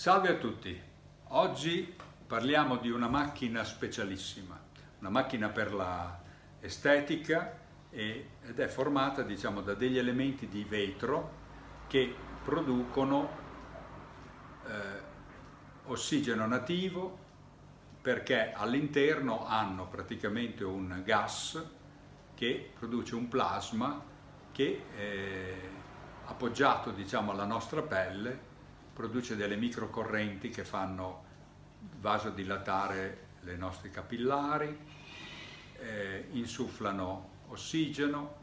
Salve a tutti, oggi parliamo di una macchina specialissima, una macchina per la estetica ed è formata diciamo, da degli elementi di vetro che producono eh, ossigeno nativo perché all'interno hanno praticamente un gas che produce un plasma che eh, appoggiato diciamo, alla nostra pelle produce delle microcorrenti che fanno vasodilatare le nostre capillari, eh, insufflano ossigeno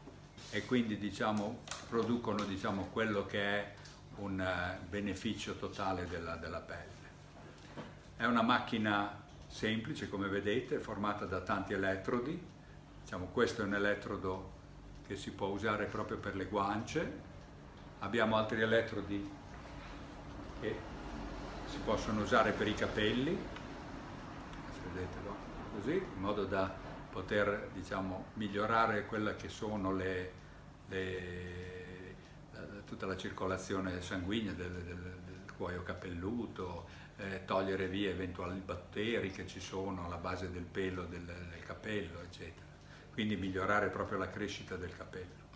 e quindi diciamo, producono diciamo, quello che è un uh, beneficio totale della, della pelle. È una macchina semplice, come vedete, formata da tanti elettrodi. Diciamo, questo è un elettrodo che si può usare proprio per le guance. Abbiamo altri elettrodi che si possono usare per i capelli, così, in modo da poter diciamo, migliorare quella che sono le, le, tutta la circolazione sanguigna del, del, del cuoio capelluto, eh, togliere via eventuali batteri che ci sono alla base del pelo del, del capello, eccetera. Quindi migliorare proprio la crescita del capello.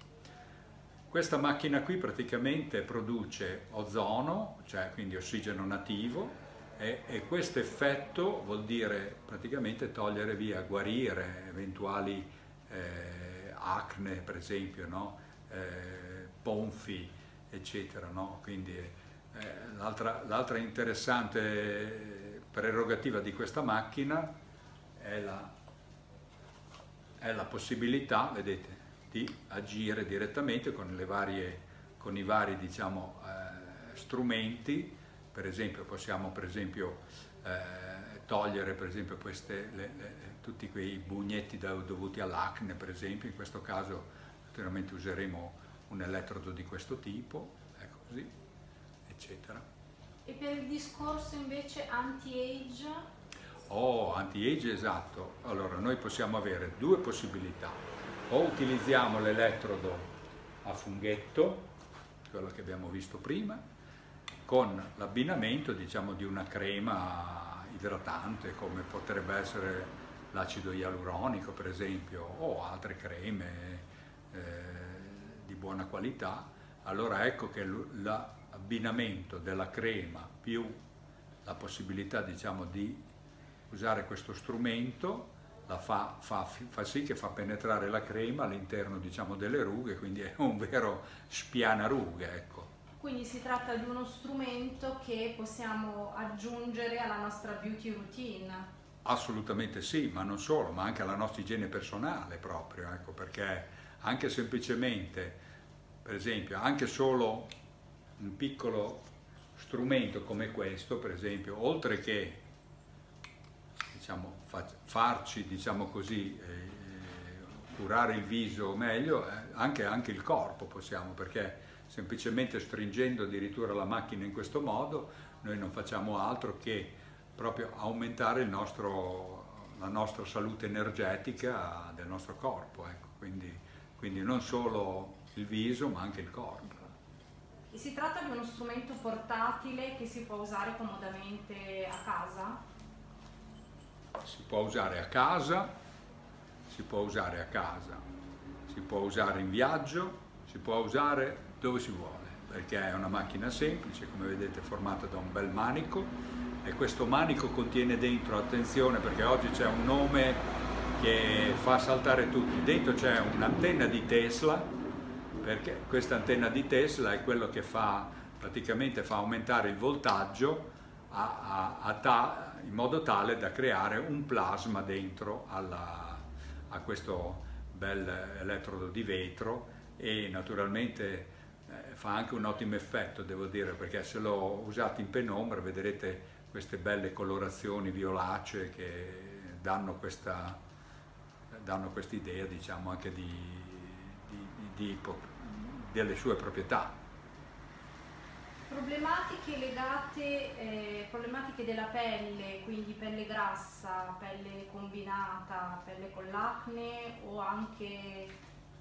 Questa macchina qui praticamente produce ozono, cioè quindi ossigeno nativo, e, e questo effetto vuol dire praticamente togliere via, guarire eventuali eh, acne per esempio, no? eh, ponfi, eccetera. No? Quindi eh, l'altra, interessante prerogativa di questa macchina è la, è la possibilità, vedete, di agire direttamente con, varie, con i vari diciamo, eh, strumenti, per esempio possiamo per esempio, eh, togliere per esempio, queste, le, le, tutti quei bugnetti da, dovuti all'acne per esempio, in questo caso naturalmente useremo un elettrodo di questo tipo, ecco così, eccetera. E per il discorso invece anti-age? Oh, anti-age esatto. Allora, noi possiamo avere due possibilità o utilizziamo l'elettrodo a funghetto, quello che abbiamo visto prima, con l'abbinamento diciamo, di una crema idratante come potrebbe essere l'acido ialuronico per esempio o altre creme eh, di buona qualità, allora ecco che l'abbinamento della crema più la possibilità diciamo, di usare questo strumento fa, fa, fa, sì che fa penetrare la crema all'interno diciamo, delle rughe, quindi è un vero spiana rughe. Ecco. Quindi si tratta di uno strumento che possiamo aggiungere alla nostra beauty routine. Assolutamente sì, ma non solo, ma anche alla nostra igiene personale proprio, ecco, perché anche semplicemente, per esempio, anche solo un piccolo strumento come questo, per esempio, oltre che diciamo, farci, diciamo così, eh, curare il viso meglio, eh, anche, anche, il corpo possiamo, perché semplicemente stringendo addirittura la macchina in questo modo, noi non facciamo altro che proprio aumentare nostro, la nostra salute energetica del nostro corpo, ecco. quindi, quindi non solo il viso ma anche il corpo. Si tratta di uno strumento portatile che si può usare comodamente a casa? Si può usare a casa, si può usare a casa, si può usare in viaggio, si può usare dove si vuole, perché è una macchina semplice, come vedete formata da un bel manico e questo manico contiene dentro, attenzione perché oggi c'è un nome che fa saltare tutti, dentro c'è un'antenna di Tesla, perché questa antenna di Tesla è quello che fa, praticamente fa aumentare il voltaggio a, a, a ta, in modo tale da creare un plasma dentro alla, a questo bel elettrodo di vetro e naturalmente eh, fa anche un ottimo effetto devo dire perché se lo usate in penombra vedrete queste belle colorazioni violacee che danno questa danno quest'idea diciamo anche di, di, di, delle sue proprietà Problematiche legate, eh, problematiche della pelle, quindi pelle grassa, pelle combinata, pelle con l'acne o anche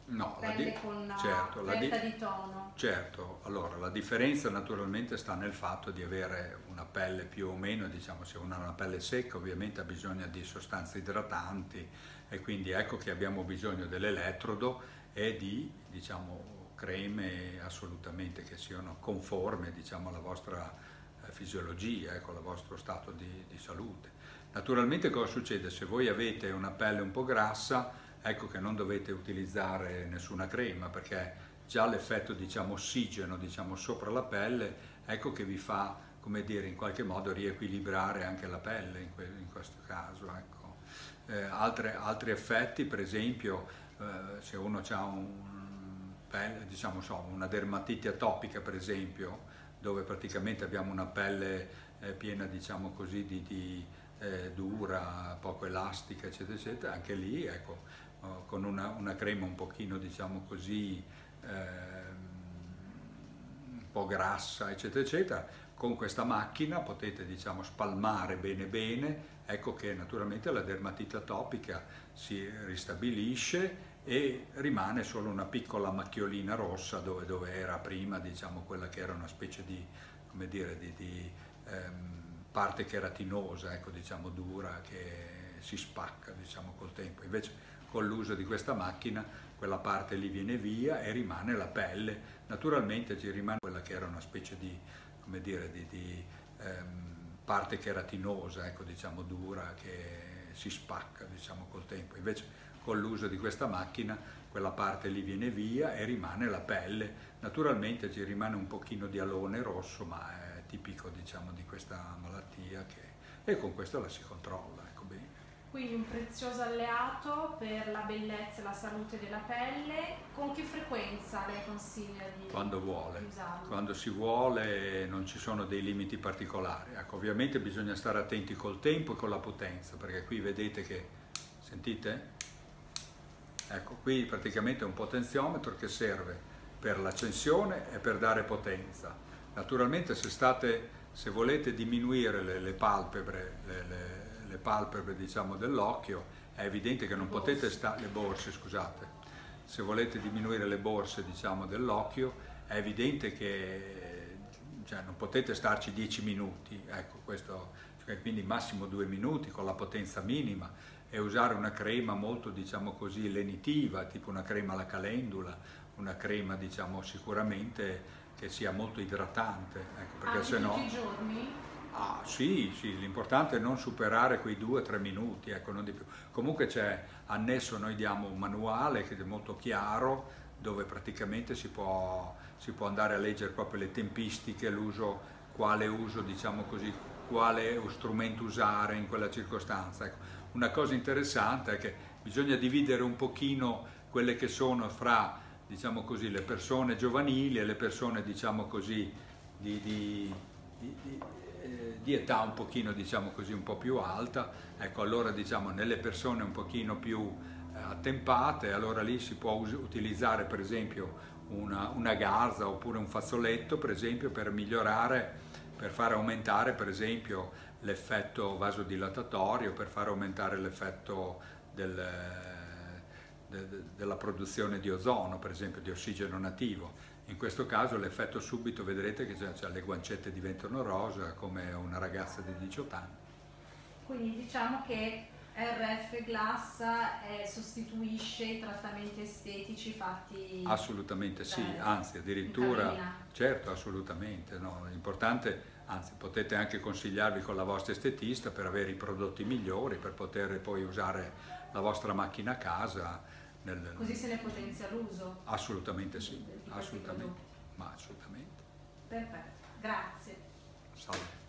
No, pelle con certo, la di- di tono. Certo, allora la differenza naturalmente sta nel fatto di avere una pelle più o meno, diciamo se uno ha una pelle secca ovviamente ha bisogno di sostanze idratanti e quindi ecco che abbiamo bisogno dell'elettrodo e di diciamo creme assolutamente che siano conforme diciamo alla vostra eh, fisiologia, ecco, al vostro stato di, di salute. Naturalmente cosa succede? Se voi avete una pelle un po' grassa, ecco che non dovete utilizzare nessuna crema perché già l'effetto diciamo ossigeno diciamo sopra la pelle ecco che vi fa come dire in qualche modo riequilibrare anche la pelle in, que- in questo caso ecco. Eh, altre- altri effetti per esempio eh, se uno ha un pelle, diciamo, so, una dermatite atopica per esempio dove praticamente abbiamo una pelle eh, piena diciamo così di, di, eh, dura, poco elastica eccetera eccetera anche lì ecco eh, con una, una crema un pochino diciamo così ehm, un po' grassa, eccetera, eccetera. Con questa macchina potete diciamo, spalmare bene bene, ecco che naturalmente la dermatite atopica si ristabilisce e rimane solo una piccola macchiolina rossa dove, dove era prima diciamo, quella che era una specie di, dire, di, di ehm, parte keratinosa, ecco, diciamo, dura, che si spacca diciamo, col tempo. Invece con l'uso di questa macchina quella parte lì viene via e rimane la pelle. Naturalmente ci rimane quella che era una specie di, dire, di, di ehm, parte keratinosa, ecco, diciamo dura, che si spacca diciamo, col tempo. Invece con l'uso di questa macchina quella parte lì viene via e rimane la pelle. Naturalmente ci rimane un pochino di alone rosso, ma è tipico diciamo, di questa malattia che... e con questo la si controlla. Ecco, bene. Quindi un prezioso alleato per la bellezza e la salute della pelle. Con che frequenza lei consiglia di, quando vuole. usarlo? Quando si vuole non ci sono dei limiti particolari. Ecco, ovviamente bisogna stare attenti col tempo e con la potenza, perché qui vedete che, sentite? Ecco, qui praticamente è un potenziometro che serve per l'accensione e per dare potenza. Naturalmente se, state, se volete diminuire le, le palpebre, le, le, le palpebre diciamo, dell'occhio, è evidente che non potete stare, le borse scusate, se volete diminuire le borse diciamo, dell'occhio, è evidente che cioè, non potete starci 10 minuti, ecco, questo, cioè, quindi massimo 2 minuti con la potenza minima e usare una crema molto diciamo così lenitiva, tipo una crema alla calendula, una crema diciamo sicuramente che sia molto idratante, ecco, perché Anche se no... tutti i giorni? Ah, sì, sì, l'importante è non superare quei due o tre minuti, ecco, non di più. Comunque c'è annesso, noi diamo un manuale che è molto chiaro, dove praticamente si può, si può andare a leggere proprio le tempistiche, l'uso, quale uso, diciamo così, quale strumento usare in quella circostanza. Ecco. Una cosa interessante è che bisogna dividere un pochino quelle che sono fra, diciamo così, le persone giovanili e le persone, diciamo così, di, di, di, di eh, età un pochino diciamo così un po' più alta, ecco allora diciamo nelle persone un pochino più eh, attempate, allora lì si può utilizzare per esempio una, una garza oppure un fazzoletto per esempio per migliorare, per far aumentare per esempio l'effetto vasodilatatorio, per far aumentare l'effetto del, de- de- della produzione di ozono, per esempio di ossigeno nativo. In questo caso l'effetto subito vedrete che cioè, le guancette diventano rosa come una ragazza di 18 anni. Quindi diciamo che RF Glass eh, sostituisce i trattamenti estetici fatti Assolutamente sì, anzi addirittura, certo, assolutamente, no, l'importante, anzi potete anche consigliarvi con la vostra estetista per avere i prodotti migliori, per poter poi usare la vostra macchina a casa. Nel, così se ne potenzia l'uso. Assolutamente sì, assolutamente, ma assolutamente. Perfetto, grazie.